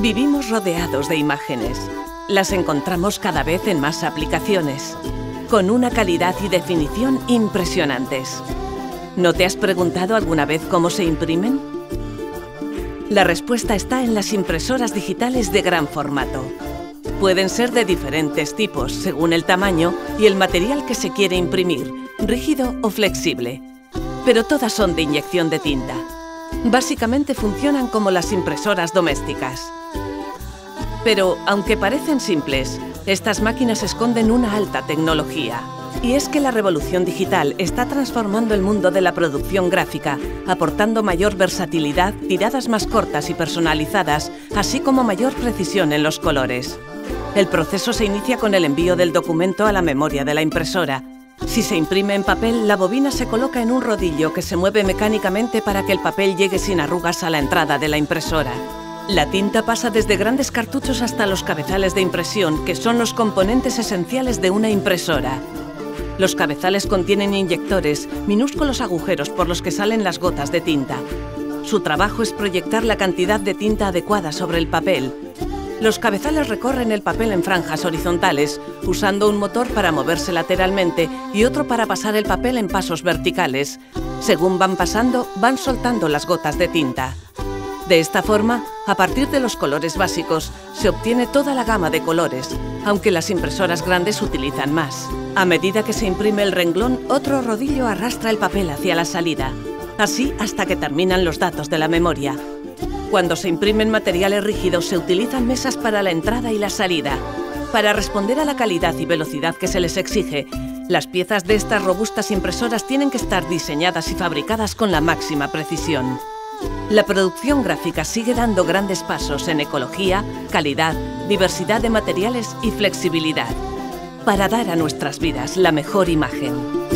Vivimos rodeados de imágenes. Las encontramos cada vez en más aplicaciones, con una calidad y definición impresionantes. ¿No te has preguntado alguna vez cómo se imprimen? La respuesta está en las impresoras digitales de gran formato. Pueden ser de diferentes tipos, según el tamaño y el material que se quiere imprimir, rígido o flexible. Pero todas son de inyección de tinta. Básicamente funcionan como las impresoras domésticas. Pero, aunque parecen simples, estas máquinas esconden una alta tecnología. Y es que la revolución digital está transformando el mundo de la producción gráfica, aportando mayor versatilidad, tiradas más cortas y personalizadas, así como mayor precisión en los colores. El proceso se inicia con el envío del documento a la memoria de la impresora. Si se imprime en papel, la bobina se coloca en un rodillo que se mueve mecánicamente para que el papel llegue sin arrugas a la entrada de la impresora. La tinta pasa desde grandes cartuchos hasta los cabezales de impresión, que son los componentes esenciales de una impresora. Los cabezales contienen inyectores, minúsculos agujeros por los que salen las gotas de tinta. Su trabajo es proyectar la cantidad de tinta adecuada sobre el papel. Los cabezales recorren el papel en franjas horizontales, usando un motor para moverse lateralmente y otro para pasar el papel en pasos verticales. Según van pasando, van soltando las gotas de tinta. De esta forma, a partir de los colores básicos, se obtiene toda la gama de colores, aunque las impresoras grandes utilizan más. A medida que se imprime el renglón, otro rodillo arrastra el papel hacia la salida, así hasta que terminan los datos de la memoria. Cuando se imprimen materiales rígidos se utilizan mesas para la entrada y la salida. Para responder a la calidad y velocidad que se les exige, las piezas de estas robustas impresoras tienen que estar diseñadas y fabricadas con la máxima precisión. La producción gráfica sigue dando grandes pasos en ecología, calidad, diversidad de materiales y flexibilidad para dar a nuestras vidas la mejor imagen.